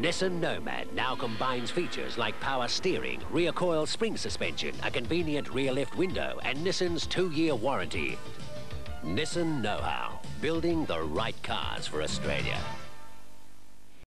Nissan Nomad now combines features like power steering, rear coil spring suspension, a convenient rear lift window, and Nissan's two-year warranty. Nissan Know-How, building the right cars for Australia.